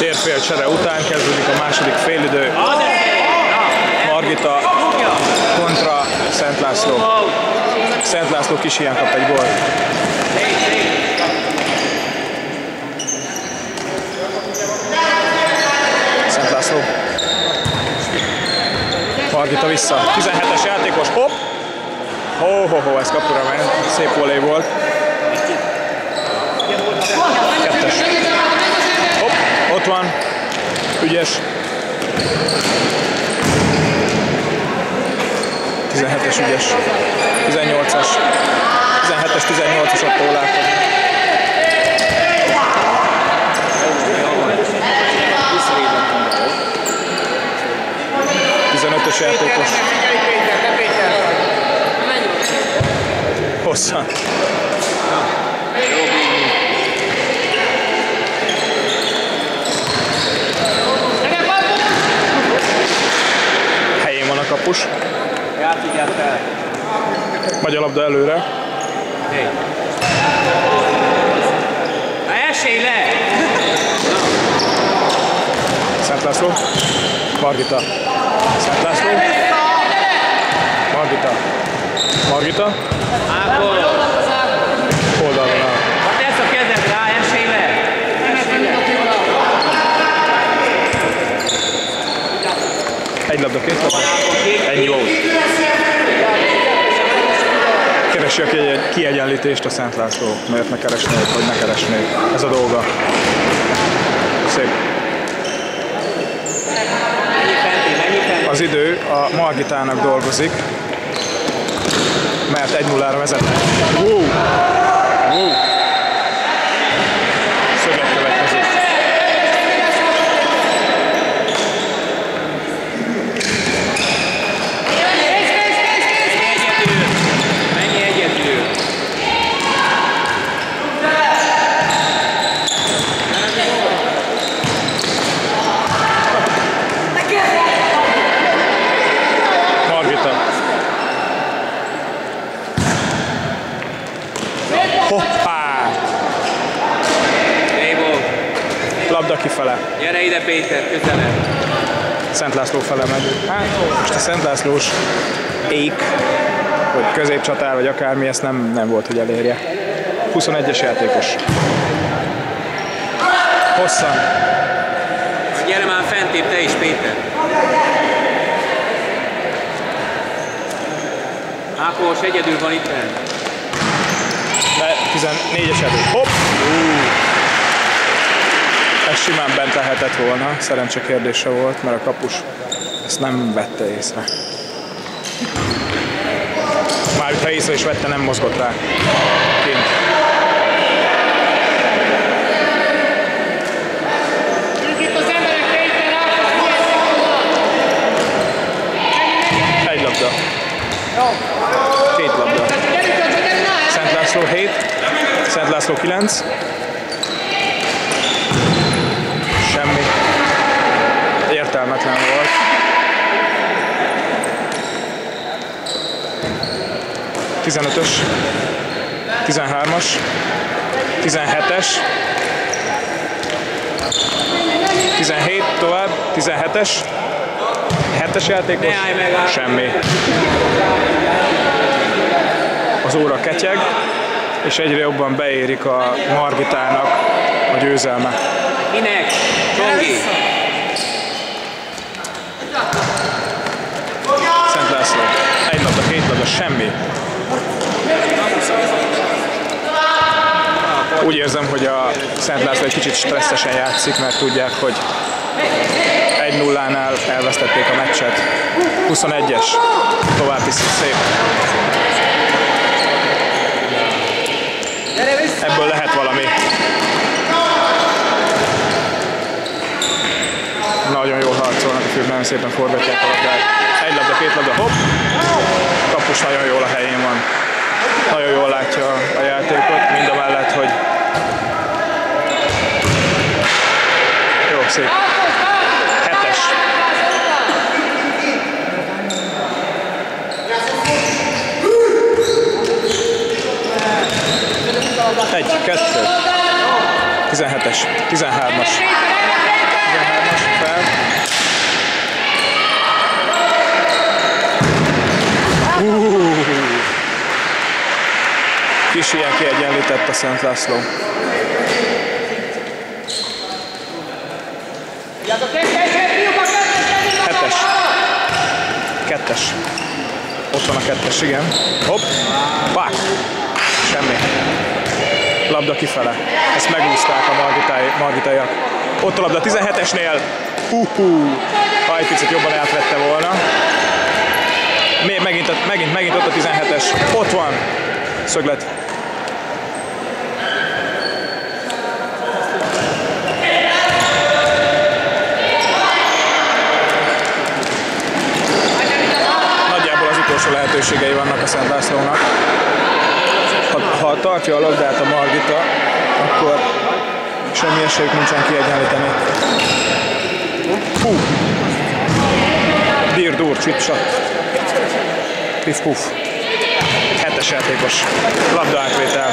Térfél csere után kezdődik a második félidő. Margita kontra Szent László. Szent László kis hiány kap egy gólt. Szent László. Margita vissza. 17-es játékos. Hopp! Ho, ho, ho, ez kapura ment. Szép volé volt. Kettes. Hopp, ott van. Ügyes. 17-es ügyes. 18-as. 17-es, 18-as attól látom. Tizenötös játékos. Hosszan. Helyén van a kapus. Megy a labda előre. Na esély le! Szent László. Margita. Szent László. Margita. Margita. Ákol! Oldalon áll. Ha tesz a kezed rá, esély le! Egy labda, két labda. Ennyi volt. Keresi a kiegy- kiegyenlítést a Szent László. Miért ne keresnék, vagy ne keresnék. Ez a dolga. Szép. Az idő a Margitának dolgozik, mert 1-0-ra vezetnek. Wow! Kifele. gyere ide Péter, közelebb. Szent László fele megy. Hát most a Szent Lászlós ék, vagy középcsatár, vagy akármi, ezt nem, nem volt, hogy elérje. 21-es játékos. Hosszan. Gyere már fentébb, te is Péter. Ákos egyedül van itt. De 14-es játék. Hopp! Ez simán bent lehetett volna, szerencse kérdése volt, mert a kapus ezt nem vette észre. Már ha észre is vette, nem mozgott rá. Kint. Egy labda. Két labda. Szent László 7, Szent László 9. Semmi. Értelmetlen volt. Tizenötös, 13-as, 17-es, 17 tovább, 17-es, 7-es játékos, semmi. Az óra ketyeg, és egyre jobban beérik a Margitának a győzelme. Kinek? Csongi. Szent László. Egy labda, két labda, semmi. Úgy érzem, hogy a Szent László egy kicsit stresszesen játszik, mert tudják, hogy egy nullánál elvesztették a meccset. 21-es. Tovább is szép. Ebből lehet valami. Nagyon jól harcolnak, a nagyon szépen forgatják a labdát. Egy labda, két labda, hopp! Kapus nagyon jól a helyén van. Nagyon jól látja a játékot, mind a mellett, hogy jó, szép. Hetes. Egy, kettő. 17-es, 13-as. Is ilyen kiegyenlített a Szent László. Hetes. Kettes. Ott van a kettes, igen. Hopp. Bák. Semmi. Labda kifele. Ezt megúzták a margitai, margitaiak. Ott a labda 17-esnél. Hú, hú. Ha egy picit jobban átvette volna. Megint, megint, megint ott a 17-es. Ott van. Szöglet. Szent Lászlónak. Ha, ha tartja a labdát a Margita, akkor semmi esélyük nincsen kiegyenlíteni. Hú! Dir, dur, csipsat. Pif, puf. Hetes játékos. Labda átvétel.